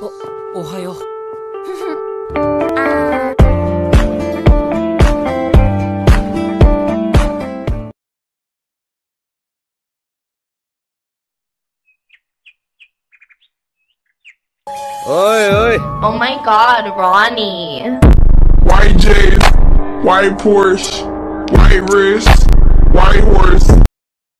お、おはよう。Oi, oi. Oh my god, Ronnie. White J's, white Porsche, white wrist,